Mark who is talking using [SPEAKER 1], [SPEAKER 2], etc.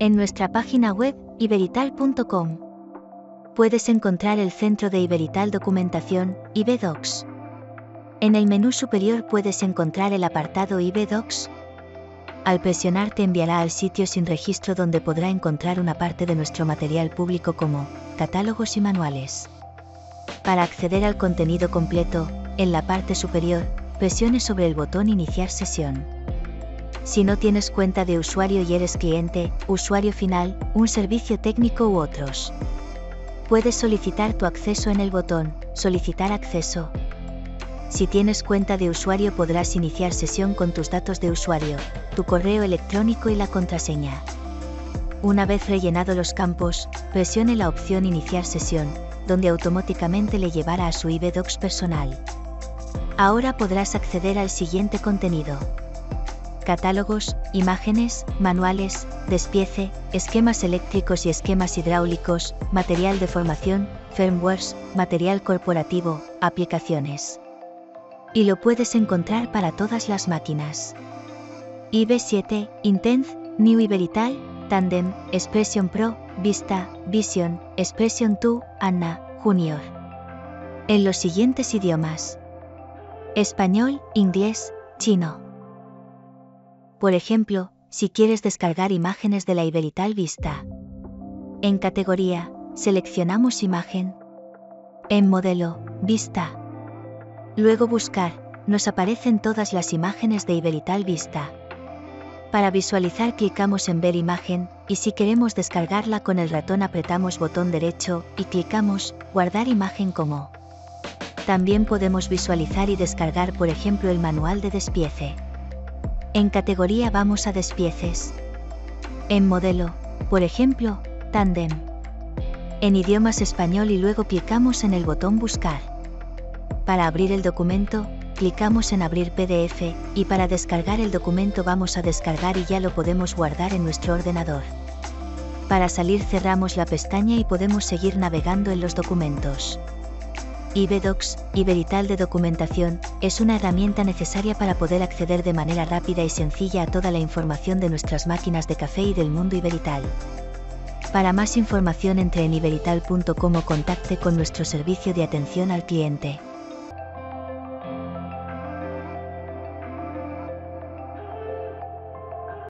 [SPEAKER 1] En nuestra página web, iberital.com, puedes encontrar el Centro de Iberital Documentación, IBDocs. En el menú superior puedes encontrar el apartado IBDocs. Al presionar te enviará al sitio sin registro donde podrá encontrar una parte de nuestro material público como catálogos y manuales. Para acceder al contenido completo, en la parte superior, presione sobre el botón Iniciar sesión. Si no tienes cuenta de usuario y eres cliente, usuario final, un servicio técnico u otros, puedes solicitar tu acceso en el botón Solicitar acceso. Si tienes cuenta de usuario podrás iniciar sesión con tus datos de usuario, tu correo electrónico y la contraseña. Una vez rellenado los campos, presione la opción Iniciar sesión, donde automáticamente le llevará a su IBDocs personal. Ahora podrás acceder al siguiente contenido. Catálogos, imágenes, manuales, despiece, esquemas eléctricos y esquemas hidráulicos, material de formación, firmwares, material corporativo, aplicaciones. Y lo puedes encontrar para todas las máquinas. IB7, Intense, New Iberital, Tandem, Expression Pro, Vista, Vision, Expression 2, Anna, Junior. En los siguientes idiomas. Español, inglés, chino. Por ejemplo, si quieres descargar imágenes de la Iberital Vista. En categoría, seleccionamos imagen. En modelo, vista. Luego buscar, nos aparecen todas las imágenes de Iberital Vista. Para visualizar clicamos en ver imagen, y si queremos descargarla con el ratón apretamos botón derecho, y clicamos, guardar imagen como. También podemos visualizar y descargar por ejemplo el manual de despiece. En categoría vamos a despieces. En modelo, por ejemplo, Tandem. En idiomas español y luego clicamos en el botón Buscar. Para abrir el documento, clicamos en Abrir PDF, y para descargar el documento vamos a descargar y ya lo podemos guardar en nuestro ordenador. Para salir cerramos la pestaña y podemos seguir navegando en los documentos. IBDocs, Iberital de Documentación, es una herramienta necesaria para poder acceder de manera rápida y sencilla a toda la información de nuestras máquinas de café y del mundo Iberital. Para más información entre en iberital.com o contacte con nuestro servicio de atención al cliente.